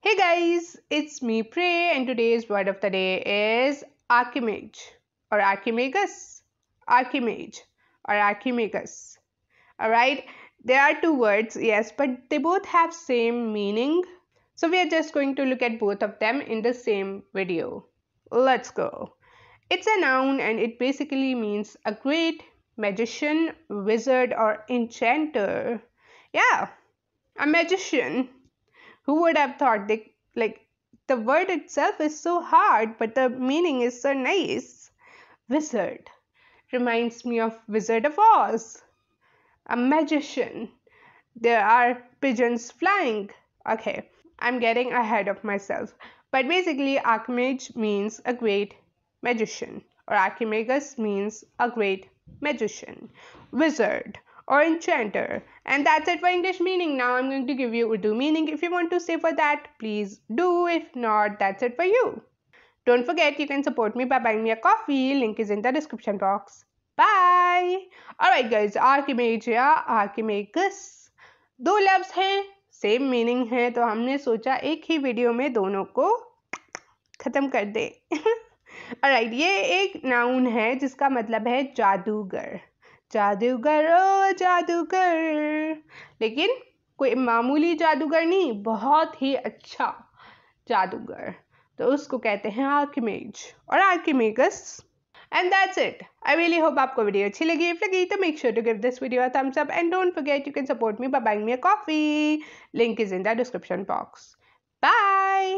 Hey guys, it's me Pirah and today's word of the day is Archimage or Archimagus. Archimage or Archimagus. Alright, there are two words, yes, but they both have same meaning. So we are just going to look at both of them in the same video. Let's go. It's a noun and it basically means a great magician, wizard or enchanter. Yeah, a magician who would have thought they like the word itself is so hard but the meaning is so nice. Wizard reminds me of wizard of oz. A magician. There are pigeons flying. Okay i'm getting ahead of myself. But basically archimage means a great magician or archimagus means a great magician. Wizard or enchanter. And that's it for English meaning. Now I'm going to give you Urdu meaning. If you want to say for that, please do. If not, that's it for you. Don't forget you can support me by buying me a coffee. Link is in the description box. Bye. Alright guys, Archimage या Archimagus दो लफ्ज हैं same meaning है तो हमने सोचा एक ही video में दोनों को ख़त्म कर दे राइट right, ये एक नाउन है जिसका मतलब है जादूगर जादूगर, ओ जादूगर। लेकिन कोई मामूली जादूगर नहीं, बहुत ही अच्छा जादूगर। तो उसको कहते हैं आर्किमेज और archmagus. And that's it I really hope आपको वीडियो अच्छी लगी। इफ़ लगी तो make sure to give this video thumbs up and don't forget you can support me by buying me a coffee link is in the description box bye